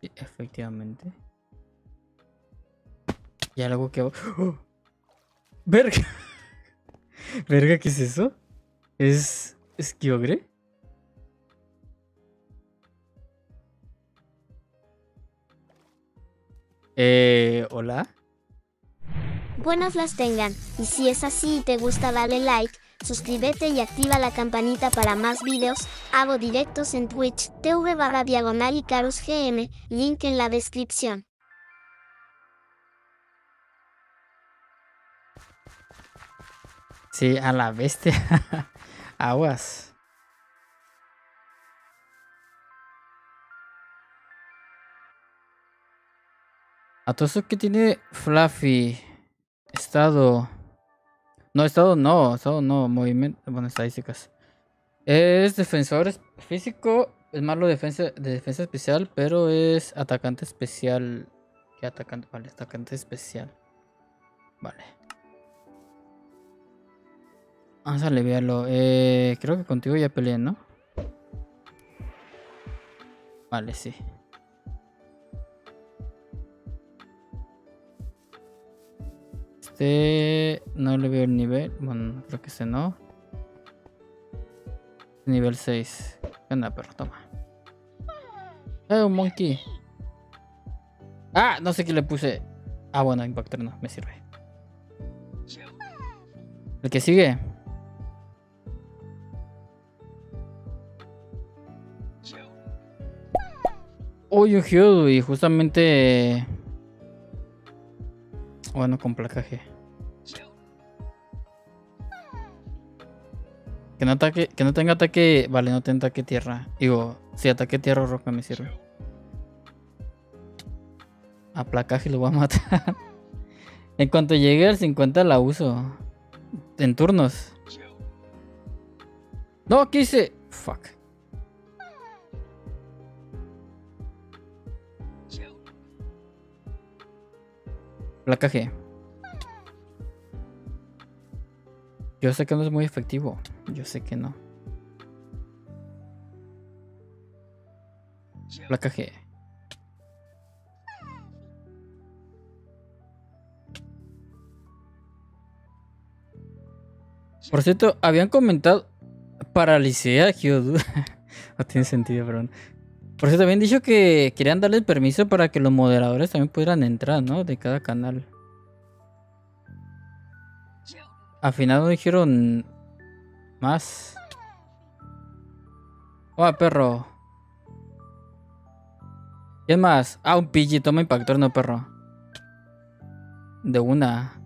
Sí, efectivamente. Y algo que... ¡Oh! ¡Verga! ¿Verga qué es eso? ¿Es... ¿Es Kyogre? Eh... ¿Hola? Buenas las tengan, y si es así y te gusta dale like, suscríbete y activa la campanita para más videos, hago directos en Twitch, TV barra diagonal y Carus GM, link en la descripción. Sí, a la bestia. Aguas. A todo eso que tiene Fluffy. Estado. No, estado no, estado no, movimiento. Bueno, estadísticas. Es defensor físico, es malo defensa, de defensa especial, pero es atacante especial. ¿Qué atacante? Vale, atacante especial. Vale. Vamos a aliviarlo. Eh, creo que contigo ya peleé, ¿no? Vale, sí. Este no le veo el nivel. Bueno, creo que este no. Nivel 6. ¿Qué onda, perro? Toma. Eh, un monkey. Ah, no sé qué le puse. Ah, bueno, impactor no, me sirve. El que sigue. Uy, un y justamente. Bueno, con placaje. Que no ataque, que no tenga ataque. Vale, no tenga ataque tierra. Digo, si ataque tierra o roca me sirve. A placaje lo voy a matar. en cuanto llegue al 50 la uso. En turnos. No, ¿qué hice? Fuck. Placaje. Yo sé que no es muy efectivo. Yo sé que no. Placaje. Por cierto, habían comentado paralicea Hyodu. no tiene sentido, perdón. Por cierto, habían dicho que querían darle permiso para que los moderadores también pudieran entrar, ¿no? De cada canal. Al final no dijeron más. Oh, perro. ¿Quién más? Ah, un Pidgey, toma impactor, no, perro. De una.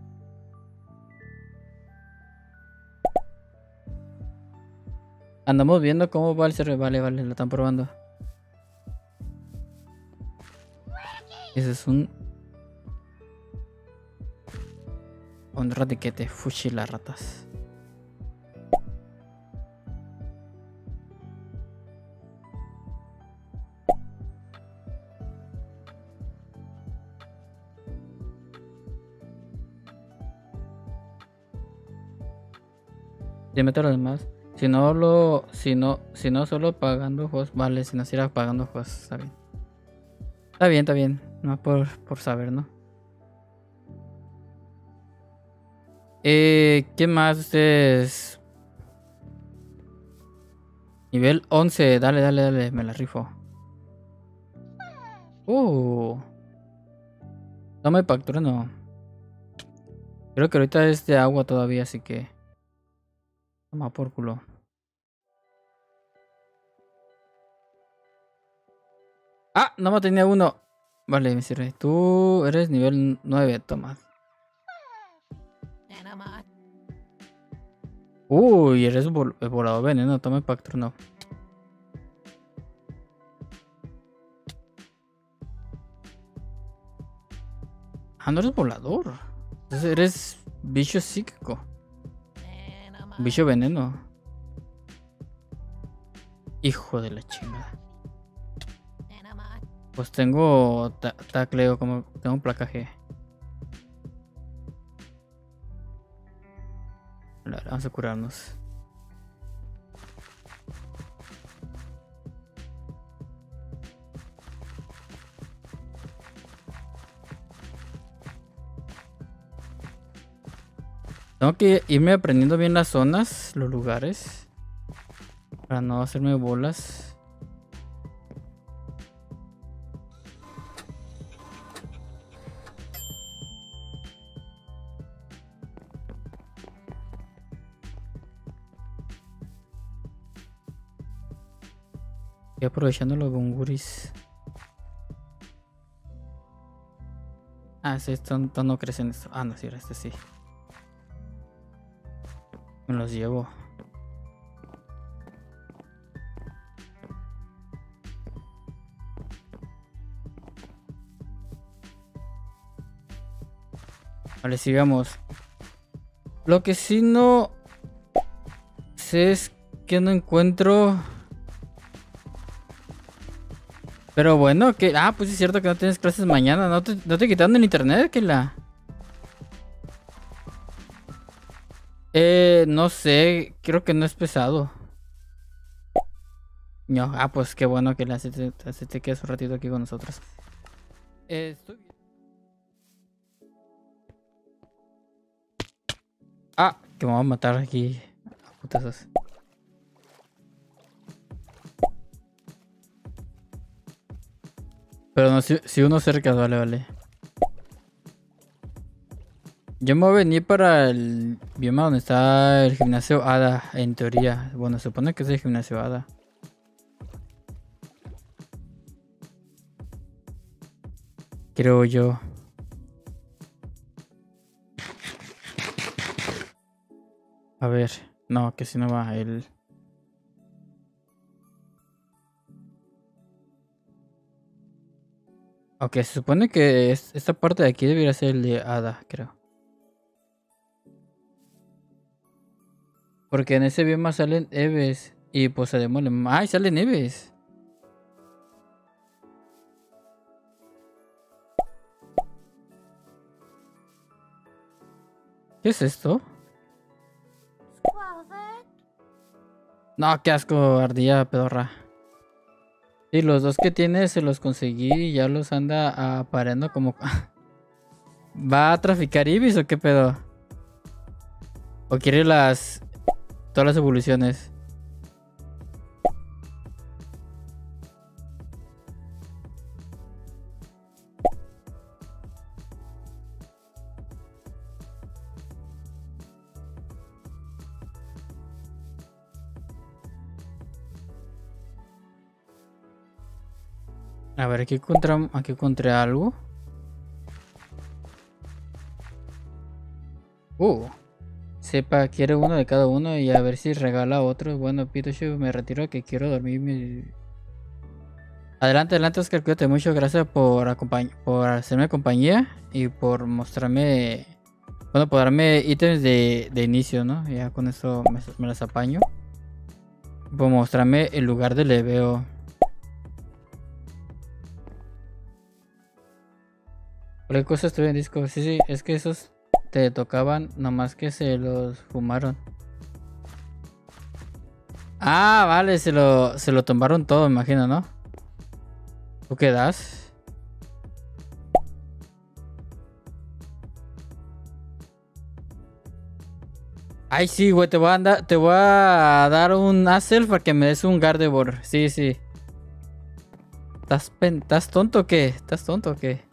Andamos viendo cómo va el server. Vale, vale, lo están probando. Ese es un. Un ratiquete. Fuchi las ratas. Ya meto los demás. Si no lo. Si no. Si no solo pagando juegos. Vale, si no si era pagando juegos, está bien. Está bien, está bien. No por, por saber, ¿no? Eh, ¿Qué más ustedes? Nivel 11. Dale, dale, dale. Me la rifo. Uh. No me factura, no. Creo que ahorita es de agua todavía, así que. Toma por culo. Ah, no me tenía uno. Vale, me sirve. Tú eres nivel 9, toma. Uy, eres vol el volador veneno, toma impacto, no. Ah, no eres volador. Entonces eres bicho psíquico. Bicho veneno. Hijo de la chingada pues tengo ta tacleo, como tengo placaje. Vamos a curarnos. Tengo que irme aprendiendo bien las zonas, los lugares. Para no hacerme bolas. Y aprovechando los bonguris. Ah, sí, estos no crecen esto. Ah, no, sí, este sí. Me los llevo. Vale, sigamos. Lo que sí no sé es que no encuentro pero bueno, que. Ah, pues es cierto que no tienes clases mañana. ¿No te, no te quitaron el internet, que la. Eh, no sé. Creo que no es pesado. No, ah, pues qué bueno que la se te, te quedas un ratito aquí con nosotros. Eh, estoy. Ah, que me va a matar aquí. Putazos. Pero no, si, uno cerca, vale, vale. Yo me voy a venir para el bioma donde está el gimnasio Ada, en teoría. Bueno, supone que es el gimnasio Ada. Creo yo. A ver, no, que si no va el... Ok, se supone que esta parte de aquí debería ser el de Ada, creo. Porque en ese bioma salen Eves y pues se demolen. ¡Ay, salen Eves! ¿Qué es esto? No, qué asco, ardilla pedorra. Y los dos que tiene se los conseguí y ya los anda apareando como... ¿Va a traficar Ibis o qué pedo? ¿O quiere las... Todas las evoluciones? A ver, aquí encontramos, aquí encontré algo. Uh, sepa, quiere uno de cada uno y a ver si regala otro. Bueno, Pitochu, me retiro que quiero dormir. Adelante, adelante, Oscar, cuídate mucho. Gracias por, por hacerme compañía y por mostrarme, bueno, por darme ítems de, inicio, ¿no? Ya con eso me, las apaño. Por mostrarme el lugar de leveo. ¿Qué cosa estuve en disco? Sí, sí, es que esos te tocaban nomás que se los fumaron. Ah, vale, se lo, se lo tomaron todo, imagino, ¿no? ¿Tú qué das? Ay, sí, güey, te voy a dar, te voy a dar un Acel para que me des un Gardevoir. Sí, sí. ¿Estás, ¿Estás tonto o qué? ¿Estás tonto o qué?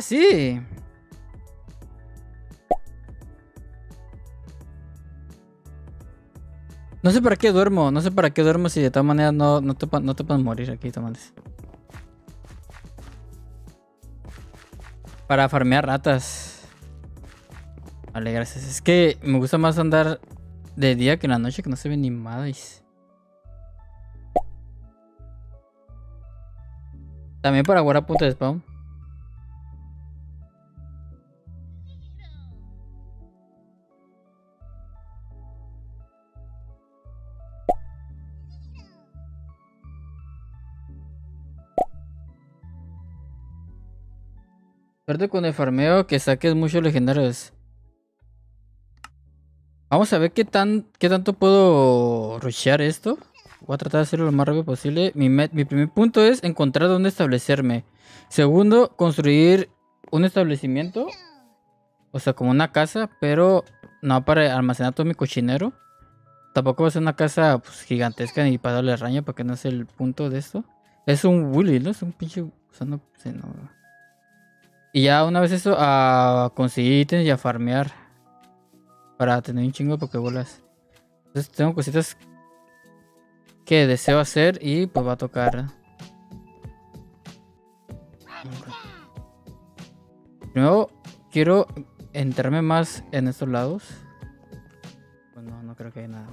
Sí. No sé para qué duermo, no sé para qué duermo si de todas maneras no, no, te, no te pueden morir aquí, tomates. Para farmear ratas. Vale, gracias. Es que me gusta más andar de día que en la noche que no se ve ni madres. También para guardar punto de spawn. Suerte con el farmeo que saques muchos legendarios. Vamos a ver qué tan qué tanto puedo rushear esto. Voy a tratar de hacerlo lo más rápido posible. Mi, mi primer punto es encontrar dónde establecerme. Segundo, construir un establecimiento. O sea, como una casa, pero no para almacenar todo mi cochinero. Tampoco va a ser una casa pues, gigantesca ni para darle raña, porque no es el punto de esto. Es un Willy, ¿no? Es un pinche. O sea, no sé, no. Y ya una vez eso, a conseguir ítems y a farmear. Para tener un chingo de pokebolas. Entonces tengo cositas que deseo hacer y pues va a tocar. Primero quiero entrarme más en estos lados. Pues no, no creo que haya nada.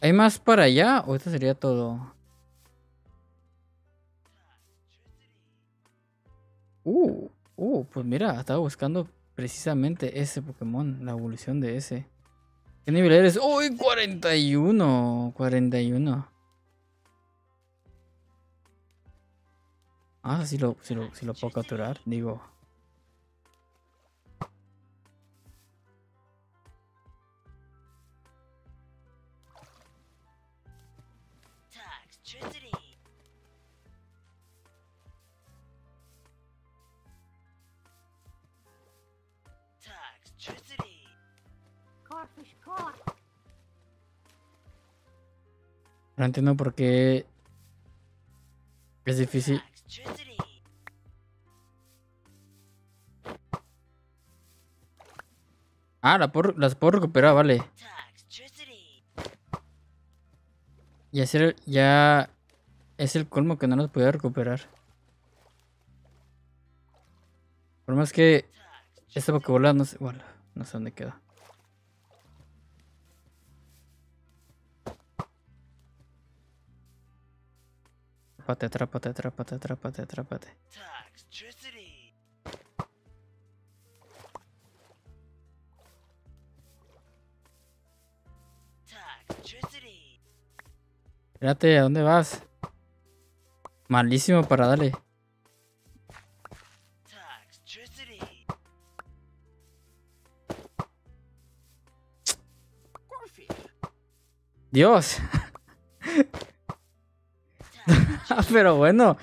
¿Hay más para allá o esto sería todo? Uh, uh, pues mira, estaba buscando precisamente ese Pokémon, la evolución de ese. ¿Qué nivel eres? ¡Uy! 41. 41. Ah, sí lo, sí lo, sí lo puedo capturar, digo. No entiendo por qué es difícil. Ah, las puedo recuperar, vale. Y hacer ya es el colmo que no las podía recuperar. Por más que esta Pokébola no sé, bueno, no sé dónde queda. Atrápate, atrápate, atrápate. Toxtricity. Toxtricity. Espérate, ¿a dónde vas? Malísimo para darle. Dios. Pero bueno.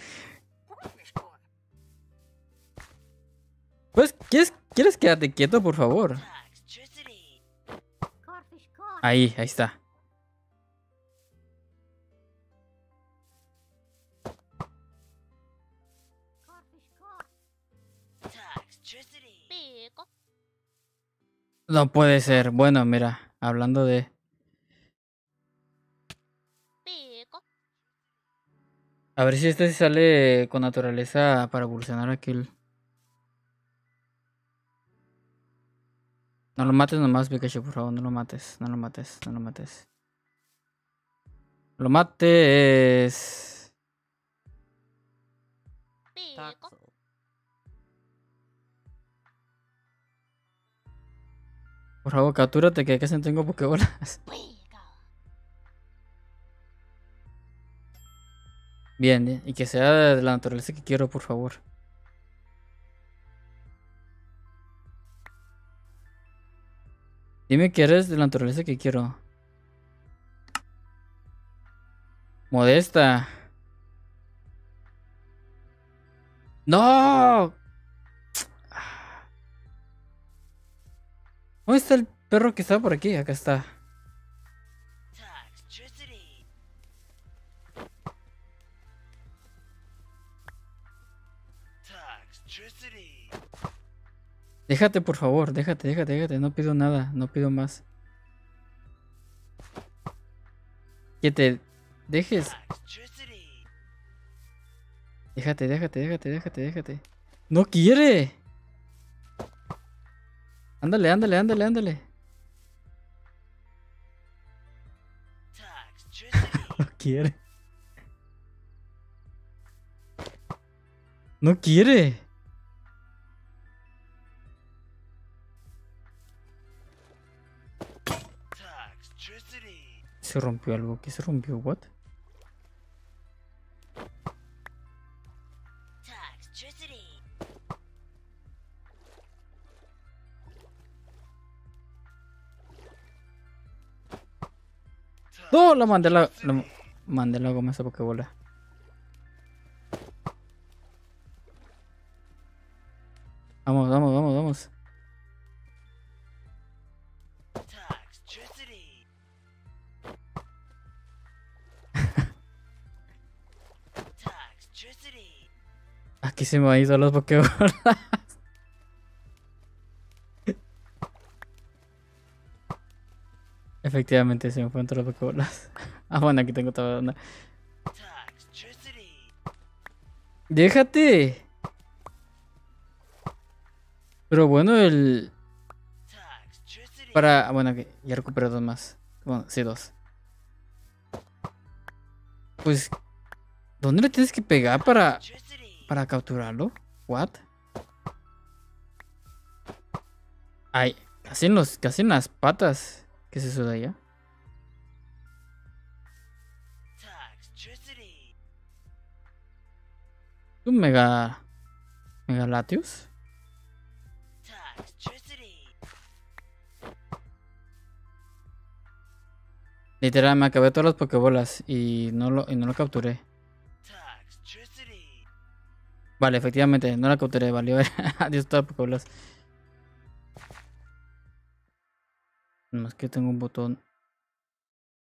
Pues, ¿quieres, ¿quieres quedarte quieto, por favor? Ahí, ahí está. No puede ser. Bueno, mira, hablando de... A ver si este sí sale con naturaleza para evolucionar aquel. No lo mates nomás, Pikachu, por favor, no lo mates, no lo mates, no lo mates. Lo mates. Por favor, captúrate que casi no tengo Pokébolas. Bien, bien, y que sea de la naturaleza que quiero, por favor. Dime que eres de la naturaleza que quiero. Modesta. ¡No! ¿Dónde está el perro que estaba por aquí? Acá está. Déjate, por favor, déjate, déjate, déjate. No pido nada, no pido más. Que te dejes. Déjate, déjate, déjate, déjate, déjate. ¡No quiere! Ándale, ándale, ándale, ándale. No quiere. No quiere. se rompió algo. ¿Qué se rompió? ¿What? No, la mandé la, la mandé la goma esa pokebola. Vamos, vamos, vamos, vamos. Me han ido las pokebolas. Efectivamente, se me fueron todas las pokebolas. Ah, bueno, aquí tengo toda una. Toxtricity. ¡Déjate! Pero bueno, el. Para. ah, Bueno, que ya recuperé dos más. Bueno, sí, dos. Pues. ¿Dónde le tienes que pegar para. Para capturarlo? ¿What? Ay, casi en los. casi en las patas. ¿Qué es eso de allá? ¿Un mega. Megalatius? Literal, me acabé todas las pokebolas y no lo, y no lo capturé. Vale, efectivamente, no la capturé, valió. Adiós todas las pokebolas. Más que tengo un botón.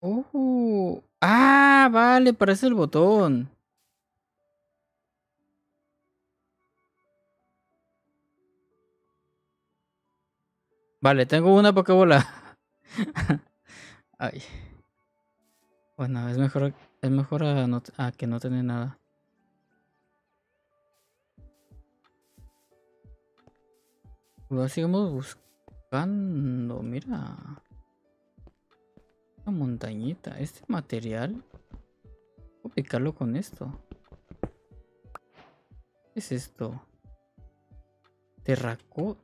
¡Oh! ¡Ah! Vale, parece el botón. Vale, tengo una pokebola. Ay. Bueno, es mejor, es mejor a, no- a que no tener nada. Sigamos buscando, mira. Una montañita. Este material. Puedo picarlo con esto. ¿Qué es esto? Terracota.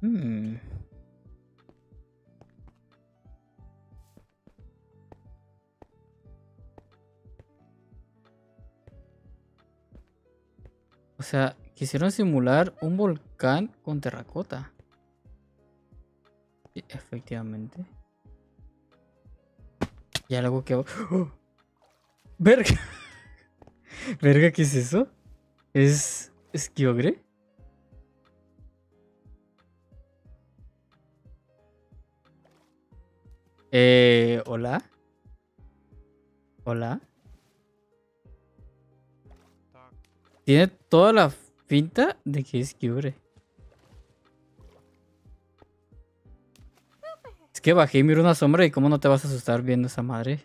Hmm. O sea, quisieron simular un volcán con terracota. Sí, efectivamente. Y algo que... ¡Oh! ¡Verga! ¿Verga qué es eso? ¿Es... ¿Es Kyogre? Eh... ¿Hola? ¿Hola? Tiene toda la finta de que es Kyogre. Es que bajé y miro una sombra y cómo no te vas a asustar viendo esa madre.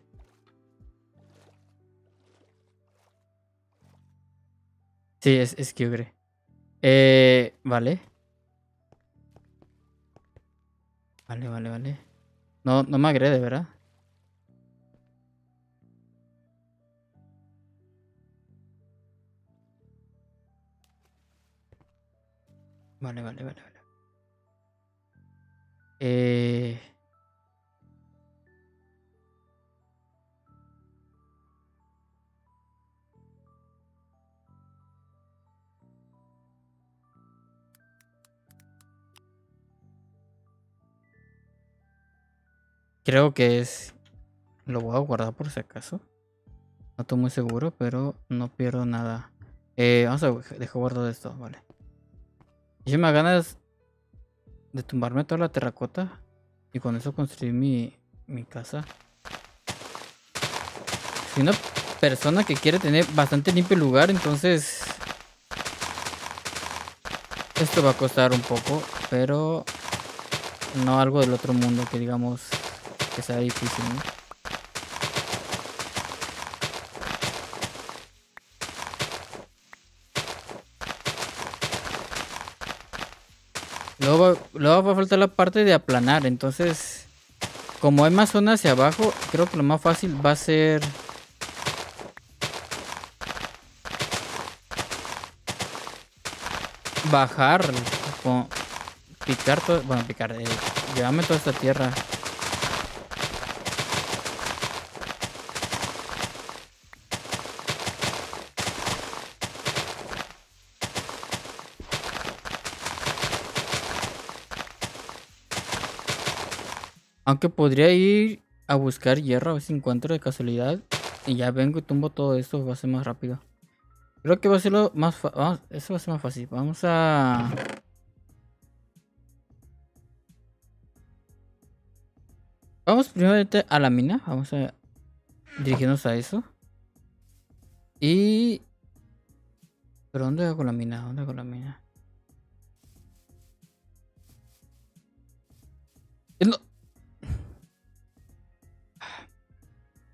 Sí, es, es. Eh, vale. Vale, vale, vale. No, no me agrede, ¿verdad? Vale, vale, vale, vale. Eh... Creo que es... Lo voy a guardar por si acaso. No estoy muy seguro, pero no pierdo nada. Eh, vamos a dejar guardado esto, vale. Y si me da ganas de tumbarme toda la terracota y con eso construir mi, mi casa. Soy una persona que quiere tener bastante limpio lugar, entonces esto va a costar un poco, pero no algo del otro mundo que digamos que sea difícil. ¿no? Luego va, a faltar la parte de aplanar, entonces como hay más zona hacia abajo, creo que lo más fácil va a ser bajar, con, picar todo, bueno, picar, eh, toda esta tierra. Aunque podría ir a buscar hierro a ver si encuentro de casualidad. Y ya vengo y tumbo todo esto, va a ser más rápido. Creo que va a ser lo más vamos, Eso va a ser más fácil. Vamos a. Vamos primero a la mina. Vamos a dirigirnos a eso. Y. ¿Pero dónde hago la mina? ¿Dónde hago la mina?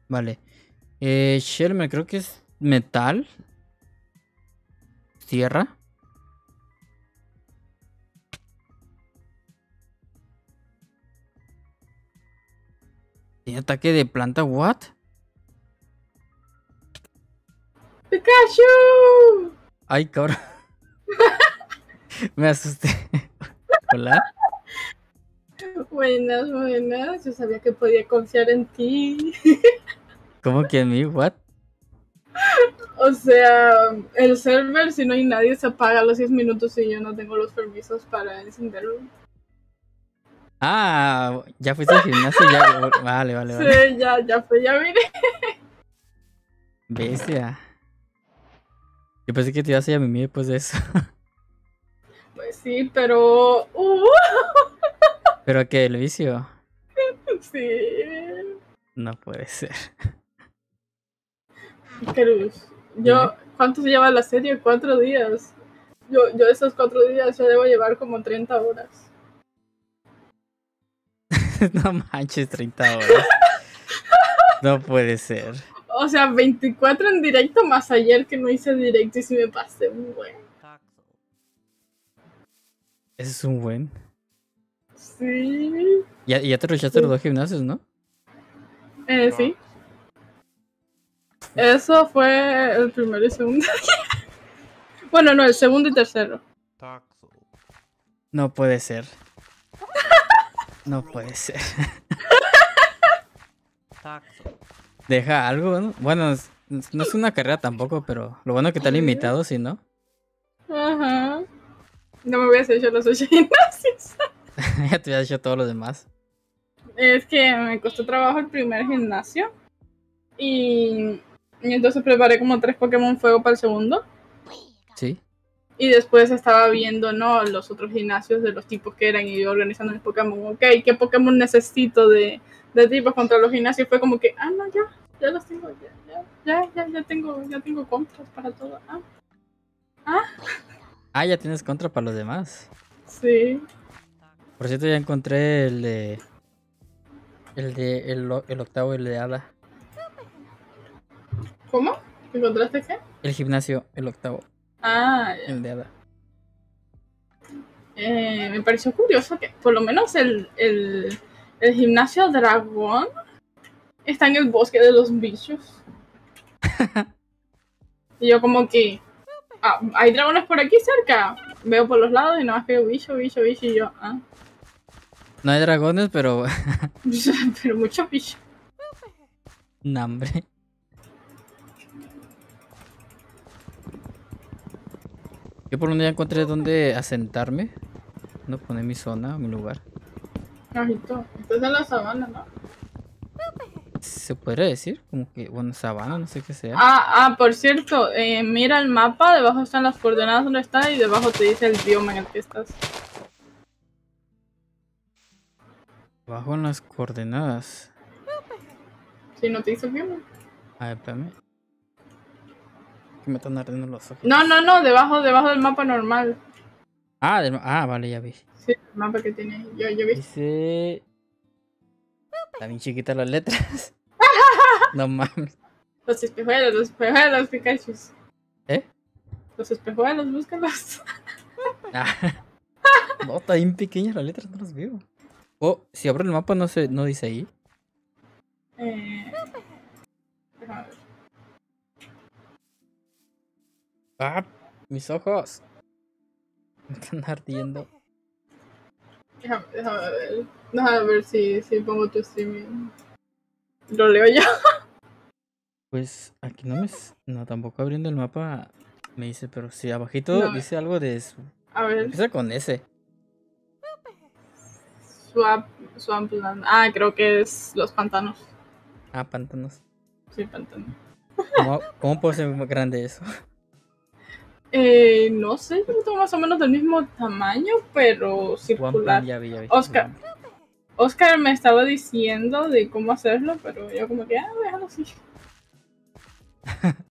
Vale. Eh, Shelmer, creo que es metal. Tierra. ¿Tiene ataque de planta? ¿What? ¡Pikachu! Ay, cabrón. Me asusté. Hola. Buenas, buenas. Yo sabía que podía confiar en ti. ¿Cómo que en mí? ¿What? O sea, el server, si no hay nadie, se apaga a los 10 minutos y yo no tengo los permisos para encenderlo. Ah, ya fuiste al gimnasio. Ya. Vale, vale, vale. Sí, ya, ya fue, ya vine. Bestia. Yo pensé que te ibas a a mimir después de eso. Pues sí, pero. Uh, ¿Pero qué? ¿El vicio? sí. No puede ser. Cruz. Yo, ¿cuánto se lleva la serie? Cuatro días. Yo, yo esos cuatro días ya debo llevar como 30 horas. no manches, 30 horas. No puede ser. O sea, 24 en directo más ayer que no hice directo y sí me pasé muy bueno. Ese es un buen. Sí. Ya, ya te rechaste los dos gimnasios, ¿no? Eh, sí. Eso fue el primero y segundo. bueno, no, el segundo y tercero. No puede ser. No puede ser. Deja algo, ¿no? Bueno, es- no es una carrera tampoco, pero lo bueno que está limitado, si no. Ajá. No me hubieras hecho los ocho gimnasios. ya te había hecho todo lo demás. Es que me costó trabajo el primer gimnasio. Y, y entonces preparé como tres Pokémon Fuego para el segundo. Sí. Y después estaba viendo, ¿no? Los otros gimnasios de los tipos que eran y yo organizando mis Pokémon. Ok, ¿qué Pokémon necesito de, de tipos contra los gimnasios? Fue como que, ah, no, ya, ya los tengo, ya, ya, ya, ya, ya tengo, ya tengo contras para todo. Ah, Ah, ya tienes contra para los demás. sí. Por cierto, ya encontré el de. El de. El, el octavo, el de Ada. ¿Cómo? ¿Encontraste qué? El gimnasio, el octavo, Ah, ya. el de Ada. Eh, me pareció curioso que por lo menos el, el, el gimnasio dragón está en el bosque de los bichos. y yo como que, ah, ¿hay dragones por aquí cerca? Veo por los lados y nada más veo bicho, bicho, bicho y yo, ah, No hay dragones, pero. pero mucho bicho. Nambre. Yo por un día encontré dónde asentarme. No poner mi zona, mi lugar. Ajito. Estás en la sabana, ¿no? Se podría decir, como que, bueno, sabana, no sé qué sea. Ah, ah, por cierto, eh, mira el mapa, debajo están las coordenadas donde está y debajo te dice el bioma en el que estás. Bajo en las coordenadas. Si no te dice el bioma. A ver, espérame. Que me están ardiendo los ojos. No, no, no, debajo, debajo del mapa normal. Ah, del ah, vale, ya vi. Sí, el mapa que tiene. Yo, yo vi. Dice. Está bien chiquitas las letras. no mames. Los espejuelos, los espejuelos, Pikachu. ¿Eh? Los espejuelos, búscalos. Ah. No, está bien pequeñas las letras, no las veo. Oh, si abro el mapa, no se, no dice ahí. Eh, déjame ver. Ah, mis ojos. Me están ardiendo. Déjame, déjame ver. Déjame ver si, si pongo tu streaming. Lo leo yo. Pues aquí no me. No, tampoco abriendo el mapa me dice, pero sí, abajito No. dice algo de. su- A ver. Empieza con S. Swamp, Swampland. Ah, creo que es los pantanos. Ah, pantanos. Sí, pantanos. ¿Cómo, cómo puede ser más grande eso? Eh, no sé, más o menos del mismo tamaño, pero circular. Swampland, ya vi, ya vi. Oscar. Oscar me estaba diciendo de cómo hacerlo, pero yo como que, ah, déjalo así.